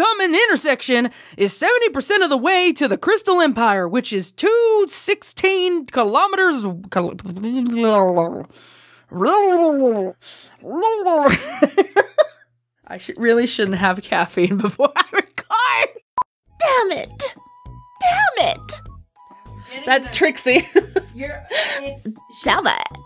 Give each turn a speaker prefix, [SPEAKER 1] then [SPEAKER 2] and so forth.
[SPEAKER 1] common intersection is 70% of the way to the Crystal Empire, which is 216 kilometers. I should, really shouldn't have caffeine before I record.
[SPEAKER 2] Damn it! Damn it!
[SPEAKER 1] That's Trixie.
[SPEAKER 2] Damn it!